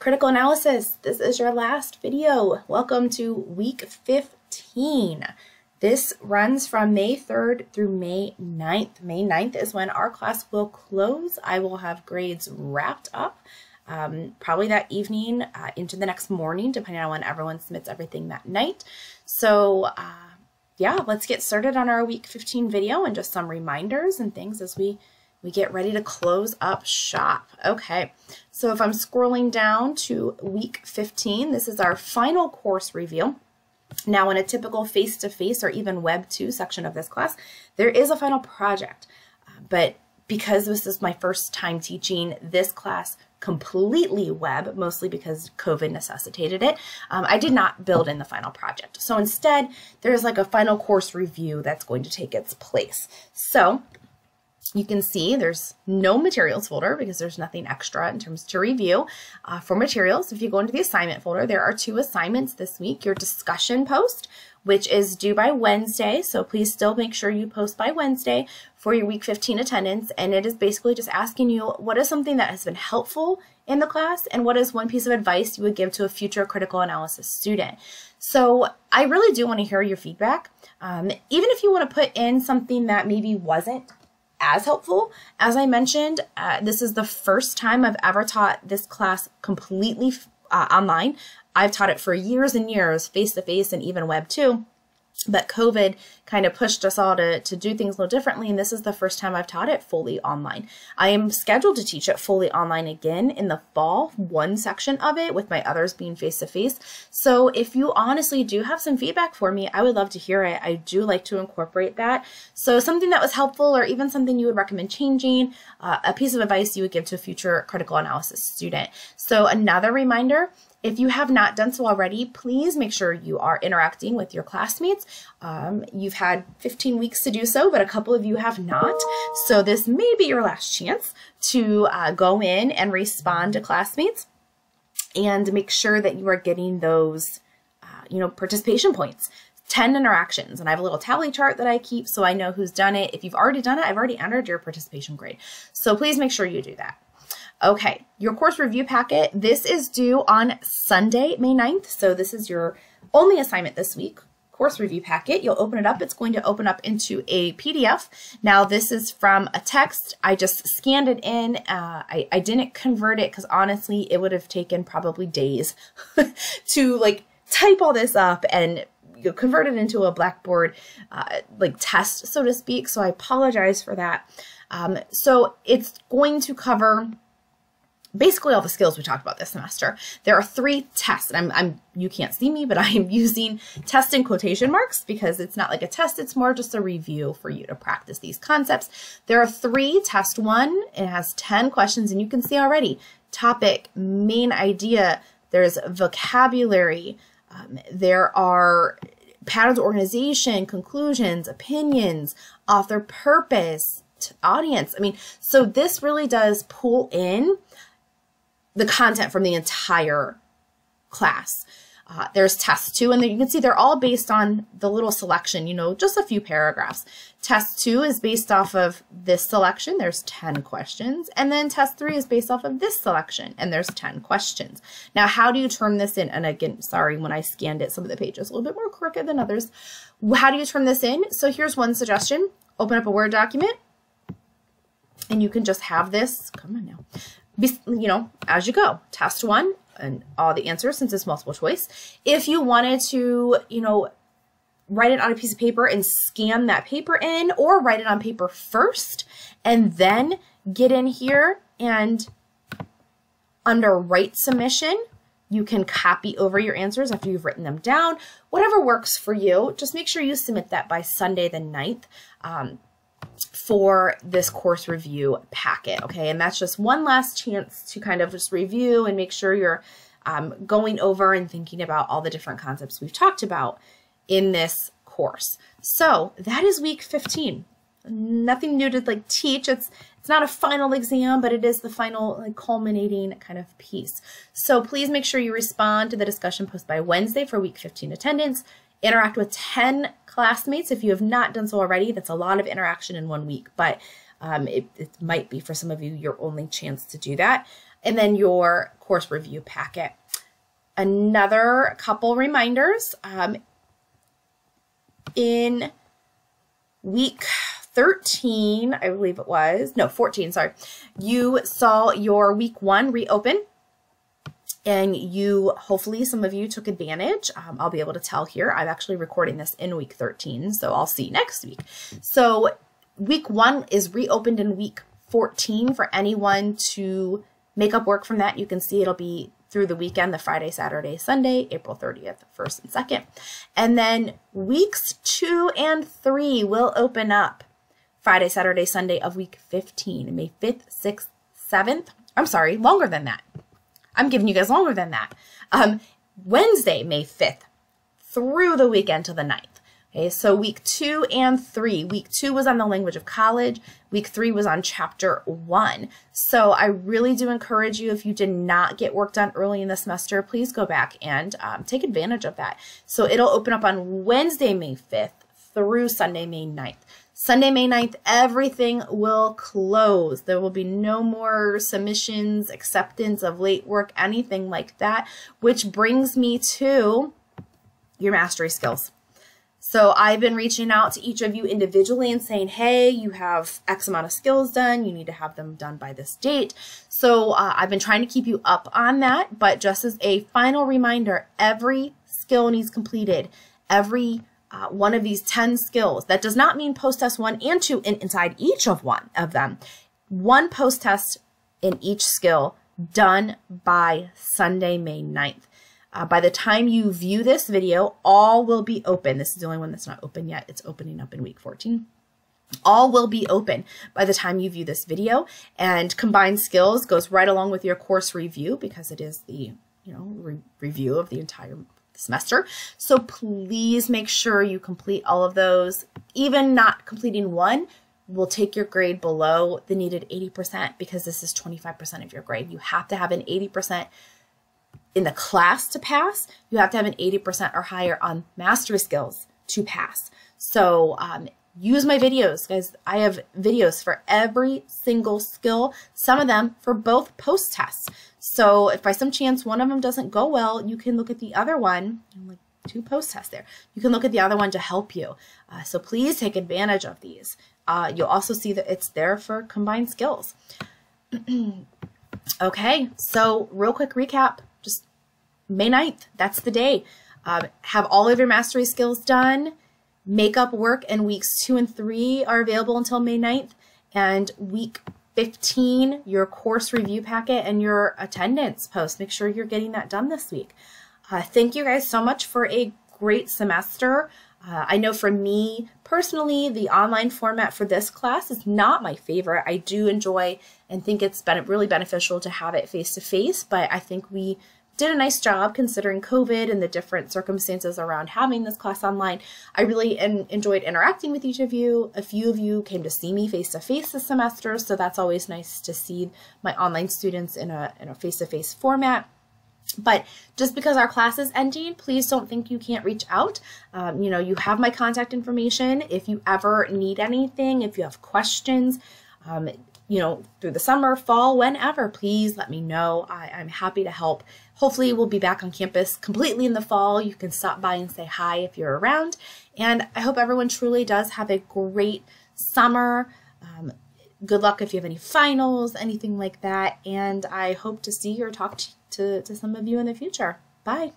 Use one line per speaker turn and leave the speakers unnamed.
Critical analysis, this is your last video. Welcome to week 15. This runs from May 3rd through May 9th. May 9th is when our class will close. I will have grades wrapped up um, probably that evening uh, into the next morning, depending on when everyone submits everything that night. So uh, yeah, let's get started on our week 15 video and just some reminders and things as we we get ready to close up shop. Okay, so if I'm scrolling down to week 15, this is our final course review. Now in a typical face-to-face -face or even Web 2 section of this class, there is a final project. Uh, but because this is my first time teaching this class completely web, mostly because COVID necessitated it, um, I did not build in the final project. So instead, there's like a final course review that's going to take its place. So you can see there's no materials folder because there's nothing extra in terms to review. Uh, for materials, if you go into the assignment folder, there are two assignments this week. Your discussion post, which is due by Wednesday, so please still make sure you post by Wednesday for your week 15 attendance. And it is basically just asking you what is something that has been helpful in the class and what is one piece of advice you would give to a future critical analysis student. So I really do want to hear your feedback. Um, even if you want to put in something that maybe wasn't as helpful. As I mentioned, uh, this is the first time I've ever taught this class completely uh, online. I've taught it for years and years, face-to-face -face and even Web 2. But COVID kind of pushed us all to, to do things a little differently, and this is the first time I've taught it fully online. I am scheduled to teach it fully online again in the fall, one section of it, with my others being face-to-face. So if you honestly do have some feedback for me, I would love to hear it. I do like to incorporate that. So something that was helpful or even something you would recommend changing, uh, a piece of advice you would give to a future critical analysis student. So another reminder, if you have not done so already, please make sure you are interacting with your classmates. Um, you've had 15 weeks to do so, but a couple of you have not. So this may be your last chance to uh, go in and respond to classmates and make sure that you are getting those, uh, you know, participation points. 10 interactions and I have a little tally chart that I keep so I know who's done it. If you've already done it, I've already entered your participation grade. So please make sure you do that. Okay, your course review packet, this is due on Sunday, May 9th. So this is your only assignment this week, course review packet. You'll open it up. It's going to open up into a PDF. Now this is from a text. I just scanned it in. Uh, I, I didn't convert it because honestly, it would have taken probably days to like type all this up and you convert it into a Blackboard uh, like test, so to speak. So I apologize for that. Um, so it's going to cover basically all the skills we talked about this semester. There are three tests, and I'm, I'm you can't see me, but I am using test in quotation marks because it's not like a test, it's more just a review for you to practice these concepts. There are three, test one, it has 10 questions, and you can see already, topic, main idea, there's vocabulary, um, there are patterns organization, conclusions, opinions, author purpose, audience. I mean, so this really does pull in the content from the entire class. Uh, there's test two, and you can see they're all based on the little selection, you know, just a few paragraphs. Test two is based off of this selection. There's 10 questions. And then test three is based off of this selection, and there's 10 questions. Now, how do you turn this in? And again, sorry, when I scanned it, some of the pages a little bit more crooked than others. How do you turn this in? So here's one suggestion. Open up a Word document, and you can just have this, come on now, you know, as you go. Test one and all the answers since it's multiple choice. If you wanted to, you know, write it on a piece of paper and scan that paper in or write it on paper first and then get in here and under write submission, you can copy over your answers after you've written them down. Whatever works for you, just make sure you submit that by Sunday the 9th. Um, for this course review packet, okay? And that's just one last chance to kind of just review and make sure you're um, going over and thinking about all the different concepts we've talked about in this course. So that is week 15. Nothing new to like teach. It's it's not a final exam, but it is the final like culminating kind of piece. So please make sure you respond to the discussion post by Wednesday for week 15 attendance interact with 10 classmates. If you have not done so already, that's a lot of interaction in one week, but um, it, it, might be for some of you your only chance to do that. and then your course review packet. Another couple reminders. Um, in week 13, I believe it was, no, 14, sorry, you saw your week one reopen. And you hopefully some of you took advantage. Um, i'll be able to tell here. I'm actually recording this in week 13 so i'll see next week. So week one is reopened in week 14 for anyone to make up work from that. You can see it'll be through the weekend, the Friday, Saturday, Sunday, April 30th, 1st and 2nd. And then weeks two and three will open up Friday, Saturday, Sunday of week 15, May 5th, 6th, 7th. I'm sorry, longer than that. I'm giving you guys longer than that. Um, Wednesday, May 5th through the weekend to the 9th. Okay, so week two and three. Week two was on the language of college. Week three was on chapter one. So I really do encourage you, if you did not get work done early in the semester, please go back and um, take advantage of that. So it'll open up on Wednesday, May 5th through Sunday, May 9th. Sunday, May 9th, everything will close. There will be no more submissions, acceptance of late work, anything like that, which brings me to your mastery skills. So I've been reaching out to each of you individually and saying, hey, you have X amount of skills done. You need to have them done by this date. So uh, I've been trying to keep you up on that. But just as a final reminder, every skill needs completed. Every uh, one of these 10 skills. That does not mean post test one and two in, inside each of one of them. One post test in each skill done by Sunday, May 9th. Uh, by the time you view this video, all will be open. This is the only one that's not open yet. It's opening up in week 14. All will be open by the time you view this video and combined skills goes right along with your course review because it is the you know re review of the entire semester. So please make sure you complete all of those. Even not completing one will take your grade below the needed 80% because this is 25% of your grade. You have to have an 80% in the class to pass, you have to have an 80% or higher on mastery skills to pass. So um, use my videos, guys. I have videos for every single skill, some of them for both post tests. So if by some chance one of them doesn't go well, you can look at the other one, like two post tests there. You can look at the other one to help you. Uh, so please take advantage of these. Uh, you'll also see that it's there for combined skills. okay, so real quick recap. Just May 9th, that's the day. Uh, have all of your mastery skills done. Makeup work in weeks two and three are available until May 9th. And week 15, your course review packet and your attendance post. Make sure you're getting that done this week. Uh, thank you guys so much for a great semester. Uh, I know for me personally, the online format for this class is not my favorite. I do enjoy and think it's been really beneficial to have it face to face, but I think we did a nice job considering COVID and the different circumstances around having this class online. I really en enjoyed interacting with each of you. A few of you came to see me face to face this semester, so that's always nice to see my online students in a in a face to face format. But just because our class is ending, please don't think you can't reach out. Um, you know, you have my contact information. If you ever need anything, if you have questions, um, you know, through the summer, fall, whenever, please let me know. I, I'm happy to help. Hopefully we'll be back on campus completely in the fall. You can stop by and say hi if you're around. And I hope everyone truly does have a great summer. Um, good luck if you have any finals, anything like that. And I hope to see or talk to, to, to some of you in the future. Bye.